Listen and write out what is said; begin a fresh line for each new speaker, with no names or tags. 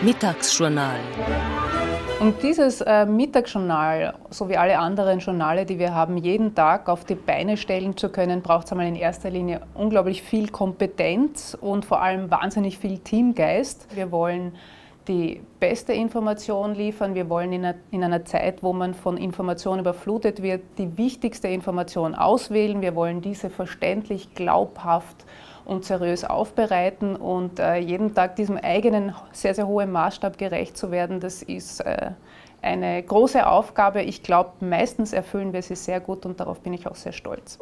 Mittagsjournal.
Um dieses äh, Mittagsjournal, so wie alle anderen Journale, die wir haben, jeden Tag auf die Beine stellen zu können, braucht es einmal in erster Linie unglaublich viel Kompetenz und vor allem wahnsinnig viel Teamgeist. Wir wollen die beste Information liefern. Wir wollen in einer, in einer, Zeit, wo man von Informationen überflutet wird, die wichtigste Information auswählen. Wir wollen diese verständlich, glaubhaft und seriös aufbereiten und äh, jeden Tag diesem eigenen sehr, sehr hohen Maßstab gerecht zu werden, das ist äh, eine große Aufgabe. Ich glaube, meistens erfüllen wir sie sehr gut und darauf bin ich auch sehr stolz.